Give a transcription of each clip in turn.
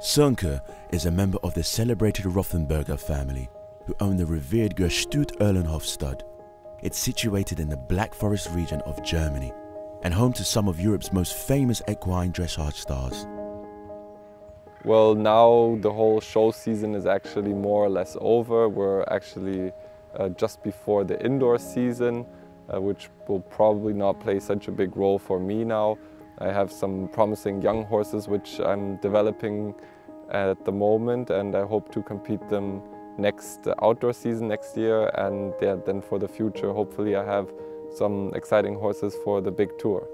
Sönke is a member of the celebrated Rothenberger family who own the revered Gestüt Erlenhof stud. It's situated in the Black Forest region of Germany and home to some of Europe's most famous equine dressage stars. Well, now the whole show season is actually more or less over. We're actually uh, just before the indoor season, uh, which will probably not play such a big role for me now. I have some promising young horses which I'm developing at the moment and I hope to compete them next outdoor season next year and yeah, then for the future hopefully I have some exciting horses for the big tour.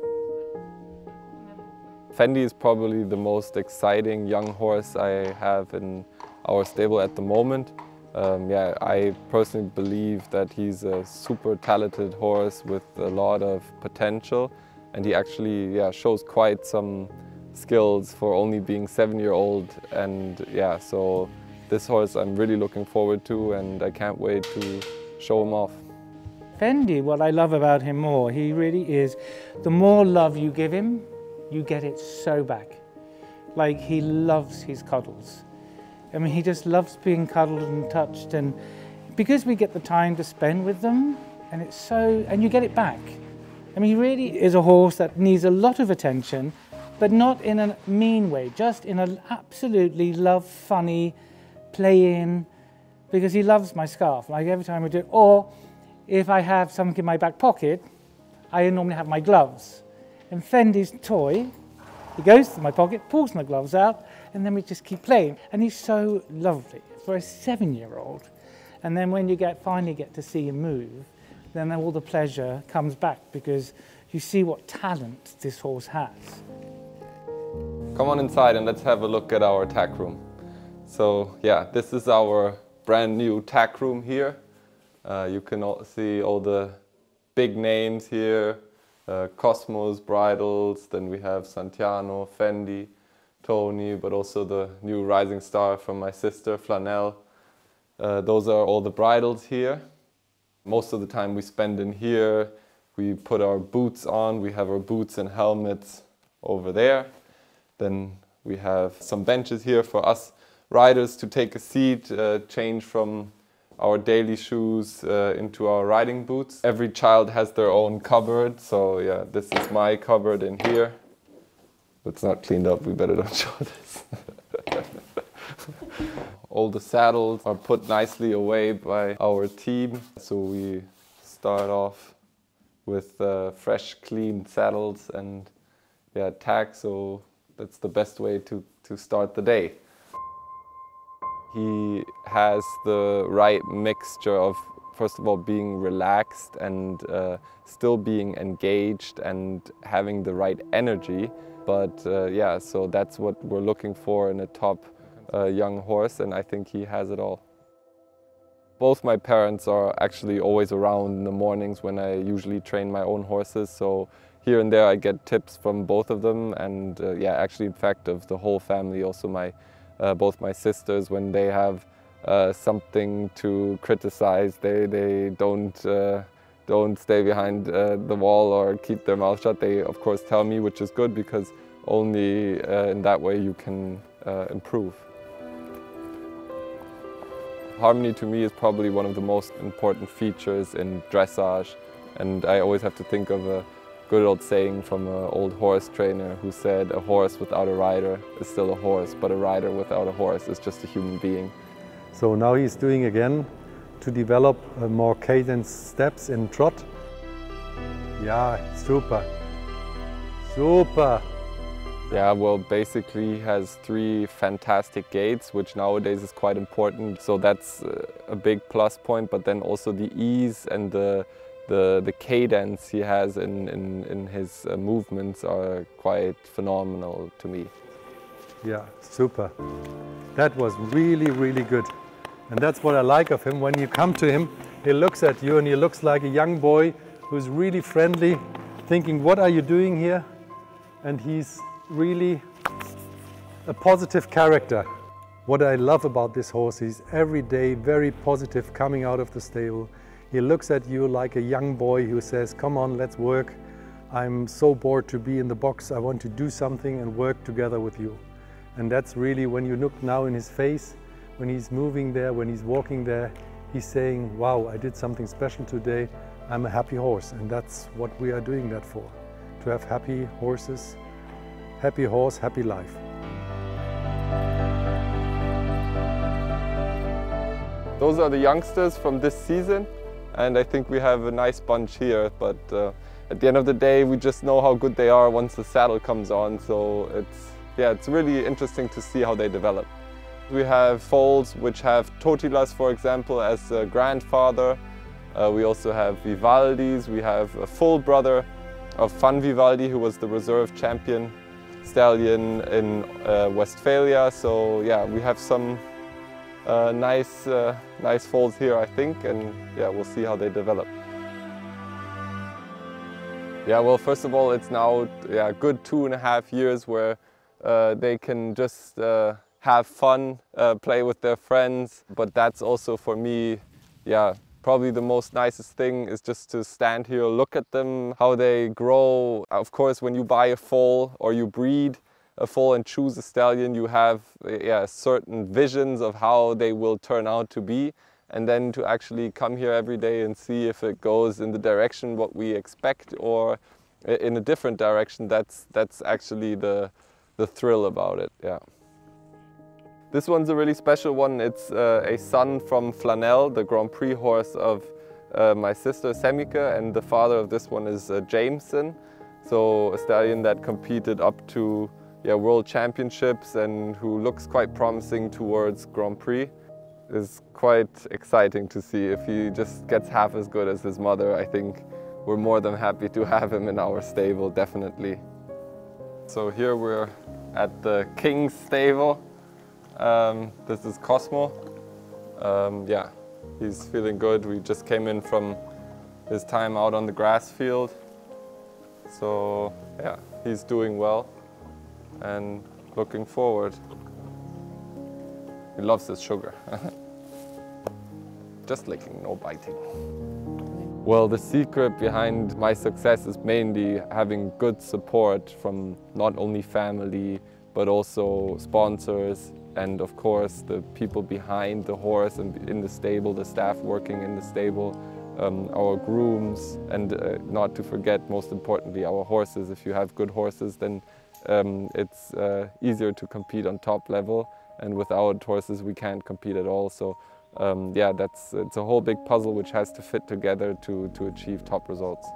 Fendi is probably the most exciting young horse I have in our stable at the moment. Um, yeah, I personally believe that he's a super talented horse with a lot of potential and he actually yeah, shows quite some skills for only being seven year old and yeah so this horse I'm really looking forward to and I can't wait to show him off. Fendi, what I love about him more, he really is, the more love you give him, you get it so back. Like he loves his cuddles. I mean, he just loves being cuddled and touched and because we get the time to spend with them and it's so, and you get it back. I mean, he really is a horse that needs a lot of attention, but not in a mean way, just in an absolutely love, funny, play-in, because he loves my scarf. Like every time we do it, or if I have something in my back pocket, I normally have my gloves. And Fendi's toy, he goes to my pocket, pulls my gloves out, and then we just keep playing. And he's so lovely for a seven-year-old. And then when you get finally get to see him move, then all the pleasure comes back because you see what talent this horse has. Come on inside and let's have a look at our tack room. So yeah, this is our brand new tack room here. Uh, you can all see all the big names here, uh, Cosmo's, Bridles, then we have Santiano, Fendi, Tony, but also the new rising star from my sister, Flanell. Uh, those are all the bridles here. Most of the time we spend in here, we put our boots on, we have our boots and helmets over there. Then we have some benches here for us riders to take a seat, uh, change from our daily shoes uh, into our riding boots. Every child has their own cupboard, so yeah, this is my cupboard in here. It's not cleaned up, we better not show this. All the saddles are put nicely away by our team. So we start off with uh, fresh, clean saddles and yeah, tack. So that's the best way to, to start the day. He has the right mixture of, first of all, being relaxed and uh, still being engaged and having the right energy. But uh, yeah, so that's what we're looking for in a top a young horse and I think he has it all. Both my parents are actually always around in the mornings when I usually train my own horses so here and there I get tips from both of them and uh, yeah actually in fact of the whole family also my uh, both my sisters when they have uh, something to criticize they they don't uh, don't stay behind uh, the wall or keep their mouth shut they of course tell me which is good because only in that way you can improve. Harmony to me is probably one of the most important features in dressage and I always have to think of a good old saying from an old horse trainer who said a horse without a rider is still a horse but a rider without a horse is just a human being. So now he's doing again to develop uh, more cadence steps in trot. Yeah, super. Super. Yeah, well, basically has three fantastic gaits, which nowadays is quite important. So that's uh, a big plus point, but then also the ease and the, the, the cadence he has in, in, in his uh, movements are quite phenomenal to me. Yeah, super. That was really, really good. And that's what I like of him. When you come to him, he looks at you and he looks like a young boy who's really friendly, thinking, what are you doing here? And he's really a positive character. What I love about this horse is every day very positive coming out of the stable. He looks at you like a young boy who says, come on, let's work. I'm so bored to be in the box. I want to do something and work together with you. And that's really when you look now in his face, when he's moving there, when he's walking there, he's saying, wow, I did something special today. I'm a happy horse. And that's what we are doing that for, to have happy horses, happy horse, happy life. Those are the youngsters from this season and I think we have a nice bunch here but uh, at the end of the day we just know how good they are once the saddle comes on so it's yeah it's really interesting to see how they develop. We have foals which have Totilas for example as a grandfather uh, we also have Vivaldis, we have a full brother of Fun Vivaldi who was the reserve champion stallion in uh, Westphalia so yeah we have some uh, nice, uh, nice foals here, I think, and yeah, we'll see how they develop. Yeah, well, first of all, it's now yeah, good two and a half years where uh, they can just uh, have fun, uh, play with their friends. But that's also for me, yeah, probably the most nicest thing is just to stand here, look at them, how they grow. Uh, of course, when you buy a foal or you breed, a foal and choose a stallion, you have uh, yeah, certain visions of how they will turn out to be. And then to actually come here every day and see if it goes in the direction what we expect or uh, in a different direction, that's, that's actually the, the thrill about it, yeah. This one's a really special one. It's uh, a son from Flanell, the Grand Prix horse of uh, my sister Semmieke, and the father of this one is uh, Jameson. So a stallion that competed up to yeah, world championships and who looks quite promising towards Grand Prix. Is quite exciting to see. If he just gets half as good as his mother, I think we're more than happy to have him in our stable, definitely. So here we're at the King's stable. Um, this is Cosmo. Um, yeah, he's feeling good. We just came in from his time out on the grass field. So yeah, he's doing well and looking forward. He loves his sugar. Just licking, no biting. Well, the secret behind my success is mainly having good support from not only family, but also sponsors and of course the people behind the horse and in the stable, the staff working in the stable, um, our grooms, and uh, not to forget, most importantly, our horses. If you have good horses, then um, it's uh, easier to compete on top level and without horses we can't compete at all. So um, yeah, that's it's a whole big puzzle which has to fit together to, to achieve top results.